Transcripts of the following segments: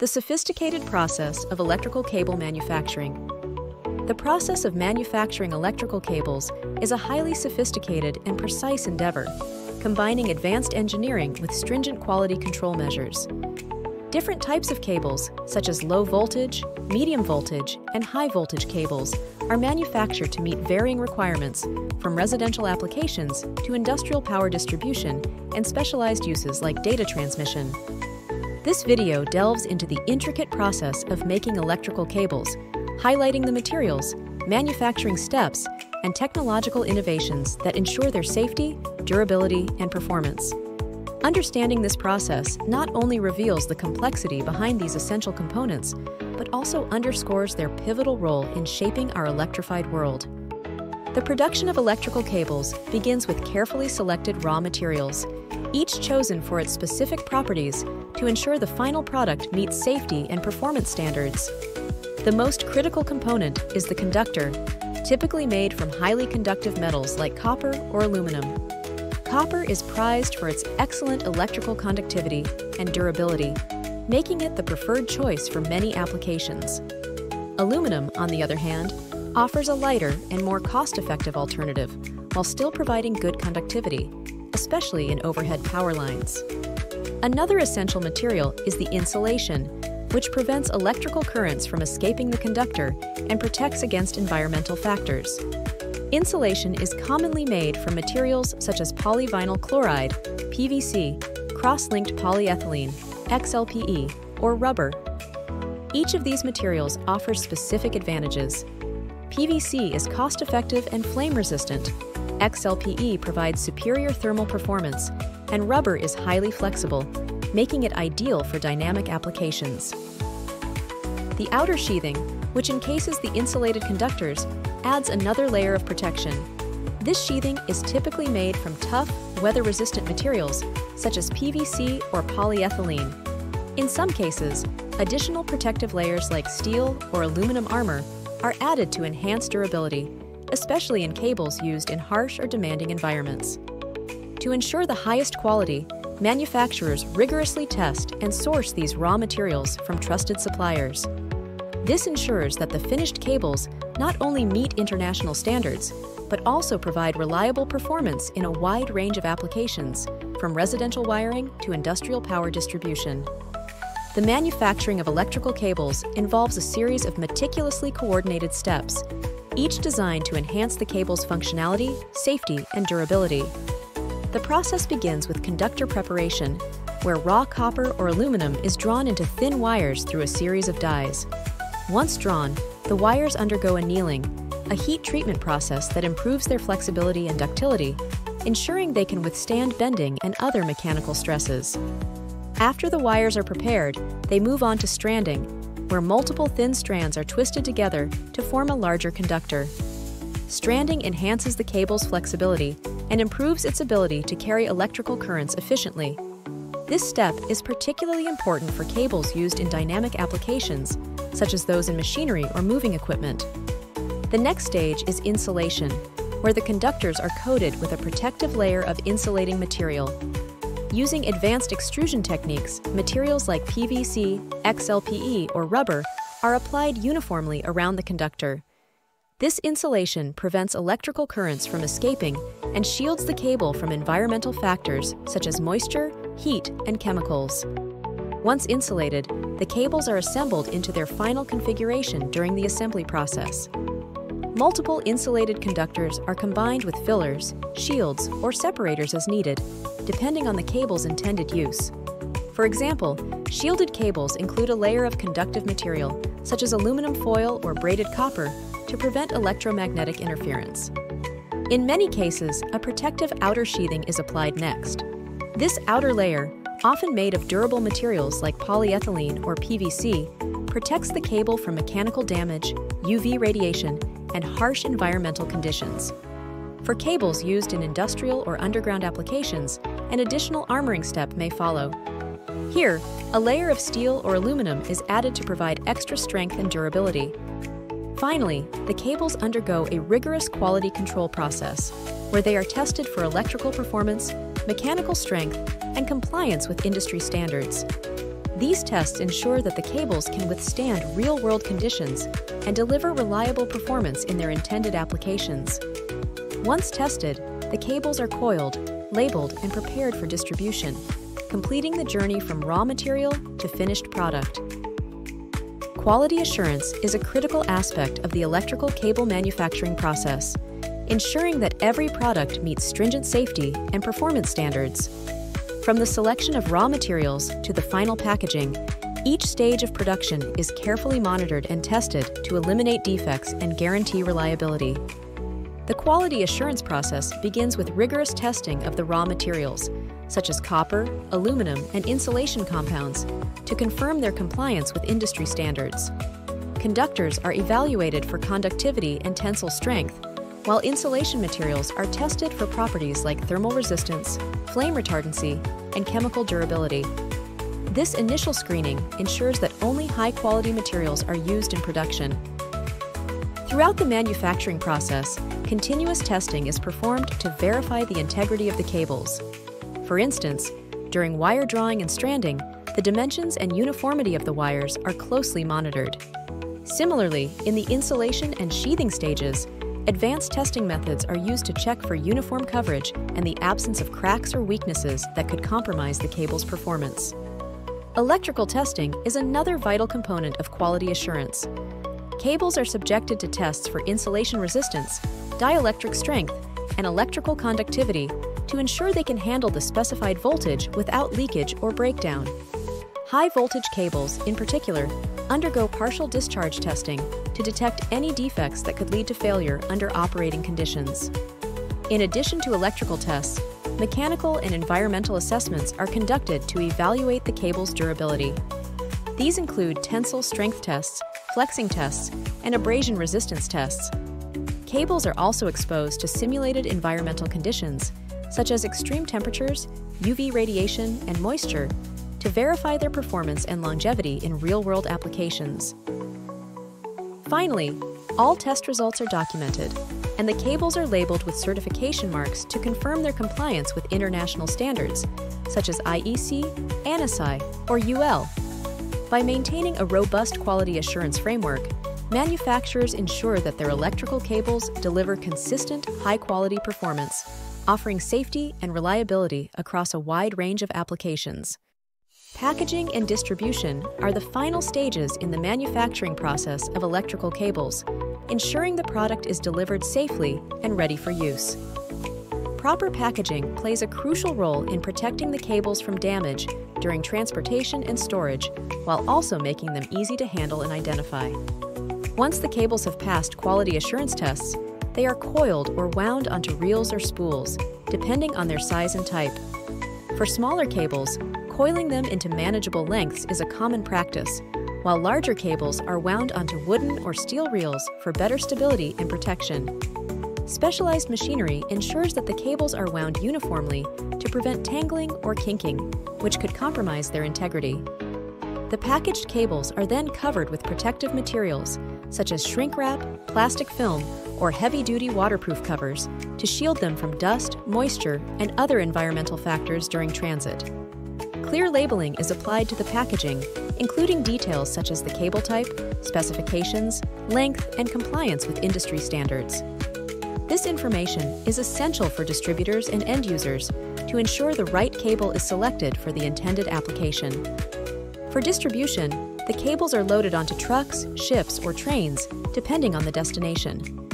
The sophisticated process of electrical cable manufacturing. The process of manufacturing electrical cables is a highly sophisticated and precise endeavor, combining advanced engineering with stringent quality control measures. Different types of cables, such as low voltage, medium voltage, and high voltage cables, are manufactured to meet varying requirements, from residential applications to industrial power distribution and specialized uses like data transmission. This video delves into the intricate process of making electrical cables, highlighting the materials, manufacturing steps, and technological innovations that ensure their safety, durability, and performance. Understanding this process not only reveals the complexity behind these essential components, but also underscores their pivotal role in shaping our electrified world. The production of electrical cables begins with carefully selected raw materials, each chosen for its specific properties to ensure the final product meets safety and performance standards. The most critical component is the conductor, typically made from highly conductive metals like copper or aluminum. Copper is prized for its excellent electrical conductivity and durability, making it the preferred choice for many applications. Aluminum, on the other hand, offers a lighter and more cost-effective alternative while still providing good conductivity, especially in overhead power lines. Another essential material is the insulation, which prevents electrical currents from escaping the conductor and protects against environmental factors. Insulation is commonly made from materials such as polyvinyl chloride, PVC, cross-linked polyethylene, XLPE, or rubber. Each of these materials offers specific advantages. PVC is cost-effective and flame-resistant. XLPE provides superior thermal performance, and rubber is highly flexible, making it ideal for dynamic applications. The outer sheathing, which encases the insulated conductors, adds another layer of protection. This sheathing is typically made from tough, weather-resistant materials such as PVC or polyethylene. In some cases, additional protective layers like steel or aluminum armor are added to enhance durability, especially in cables used in harsh or demanding environments. To ensure the highest quality, manufacturers rigorously test and source these raw materials from trusted suppliers. This ensures that the finished cables not only meet international standards, but also provide reliable performance in a wide range of applications, from residential wiring to industrial power distribution. The manufacturing of electrical cables involves a series of meticulously coordinated steps, each designed to enhance the cable's functionality, safety, and durability. The process begins with conductor preparation, where raw copper or aluminum is drawn into thin wires through a series of dies. Once drawn, the wires undergo annealing, a heat treatment process that improves their flexibility and ductility, ensuring they can withstand bending and other mechanical stresses. After the wires are prepared, they move on to stranding, where multiple thin strands are twisted together to form a larger conductor. Stranding enhances the cable's flexibility and improves its ability to carry electrical currents efficiently. This step is particularly important for cables used in dynamic applications, such as those in machinery or moving equipment. The next stage is insulation, where the conductors are coated with a protective layer of insulating material. Using advanced extrusion techniques, materials like PVC, XLPE, or rubber are applied uniformly around the conductor. This insulation prevents electrical currents from escaping and shields the cable from environmental factors such as moisture, heat, and chemicals. Once insulated, the cables are assembled into their final configuration during the assembly process. Multiple insulated conductors are combined with fillers, shields, or separators as needed, depending on the cable's intended use. For example, shielded cables include a layer of conductive material, such as aluminum foil or braided copper, to prevent electromagnetic interference. In many cases, a protective outer sheathing is applied next. This outer layer, often made of durable materials like polyethylene or PVC, protects the cable from mechanical damage, UV radiation, and harsh environmental conditions. For cables used in industrial or underground applications, an additional armoring step may follow. Here, a layer of steel or aluminum is added to provide extra strength and durability, Finally, the cables undergo a rigorous quality control process, where they are tested for electrical performance, mechanical strength, and compliance with industry standards. These tests ensure that the cables can withstand real-world conditions and deliver reliable performance in their intended applications. Once tested, the cables are coiled, labeled, and prepared for distribution, completing the journey from raw material to finished product. Quality assurance is a critical aspect of the electrical cable manufacturing process, ensuring that every product meets stringent safety and performance standards. From the selection of raw materials to the final packaging, each stage of production is carefully monitored and tested to eliminate defects and guarantee reliability. The quality assurance process begins with rigorous testing of the raw materials, such as copper, aluminum, and insulation compounds, to confirm their compliance with industry standards. Conductors are evaluated for conductivity and tensile strength while insulation materials are tested for properties like thermal resistance, flame retardancy, and chemical durability. This initial screening ensures that only high-quality materials are used in production. Throughout the manufacturing process, continuous testing is performed to verify the integrity of the cables. For instance, during wire drawing and stranding, the dimensions and uniformity of the wires are closely monitored. Similarly, in the insulation and sheathing stages, Advanced testing methods are used to check for uniform coverage and the absence of cracks or weaknesses that could compromise the cable's performance. Electrical testing is another vital component of quality assurance. Cables are subjected to tests for insulation resistance, dielectric strength, and electrical conductivity to ensure they can handle the specified voltage without leakage or breakdown. High voltage cables, in particular, undergo partial discharge testing to detect any defects that could lead to failure under operating conditions. In addition to electrical tests, mechanical and environmental assessments are conducted to evaluate the cable's durability. These include tensile strength tests, flexing tests, and abrasion resistance tests. Cables are also exposed to simulated environmental conditions, such as extreme temperatures, UV radiation, and moisture, to verify their performance and longevity in real-world applications. Finally, all test results are documented, and the cables are labeled with certification marks to confirm their compliance with international standards, such as IEC, ANSI, or UL. By maintaining a robust quality assurance framework, manufacturers ensure that their electrical cables deliver consistent, high-quality performance, offering safety and reliability across a wide range of applications. Packaging and distribution are the final stages in the manufacturing process of electrical cables, ensuring the product is delivered safely and ready for use. Proper packaging plays a crucial role in protecting the cables from damage during transportation and storage, while also making them easy to handle and identify. Once the cables have passed quality assurance tests, they are coiled or wound onto reels or spools, depending on their size and type. For smaller cables, Coiling them into manageable lengths is a common practice, while larger cables are wound onto wooden or steel reels for better stability and protection. Specialized machinery ensures that the cables are wound uniformly to prevent tangling or kinking, which could compromise their integrity. The packaged cables are then covered with protective materials, such as shrink wrap, plastic film, or heavy-duty waterproof covers, to shield them from dust, moisture, and other environmental factors during transit. Clear labeling is applied to the packaging, including details such as the cable type, specifications, length, and compliance with industry standards. This information is essential for distributors and end users to ensure the right cable is selected for the intended application. For distribution, the cables are loaded onto trucks, ships, or trains, depending on the destination.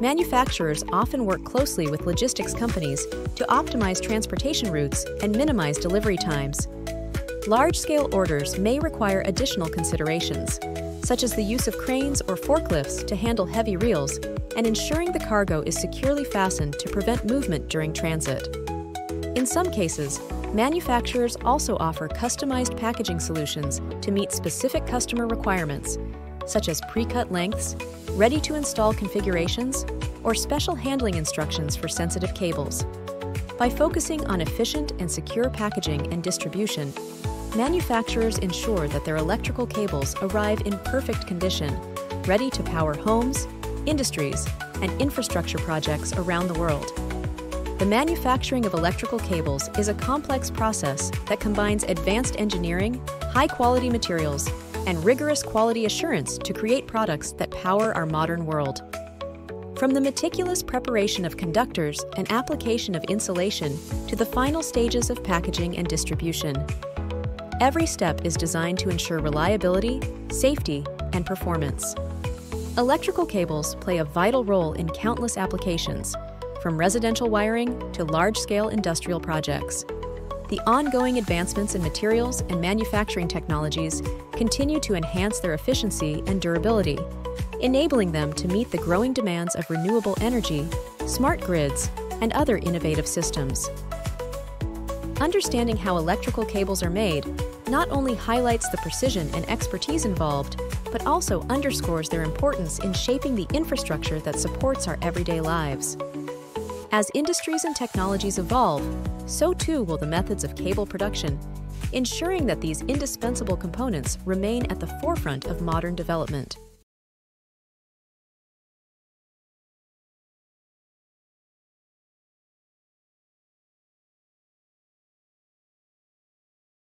Manufacturers often work closely with logistics companies to optimize transportation routes and minimize delivery times. Large-scale orders may require additional considerations, such as the use of cranes or forklifts to handle heavy reels and ensuring the cargo is securely fastened to prevent movement during transit. In some cases, manufacturers also offer customized packaging solutions to meet specific customer requirements, such as pre-cut lengths, ready-to-install configurations, or special handling instructions for sensitive cables. By focusing on efficient and secure packaging and distribution, manufacturers ensure that their electrical cables arrive in perfect condition, ready to power homes, industries, and infrastructure projects around the world. The manufacturing of electrical cables is a complex process that combines advanced engineering, high quality materials, and rigorous quality assurance to create products that power our modern world. From the meticulous preparation of conductors and application of insulation to the final stages of packaging and distribution, every step is designed to ensure reliability, safety, and performance. Electrical cables play a vital role in countless applications, from residential wiring to large-scale industrial projects. The ongoing advancements in materials and manufacturing technologies continue to enhance their efficiency and durability, enabling them to meet the growing demands of renewable energy, smart grids, and other innovative systems. Understanding how electrical cables are made not only highlights the precision and expertise involved, but also underscores their importance in shaping the infrastructure that supports our everyday lives. As industries and technologies evolve, so too will the methods of cable production, ensuring that these indispensable components remain at the forefront of modern development.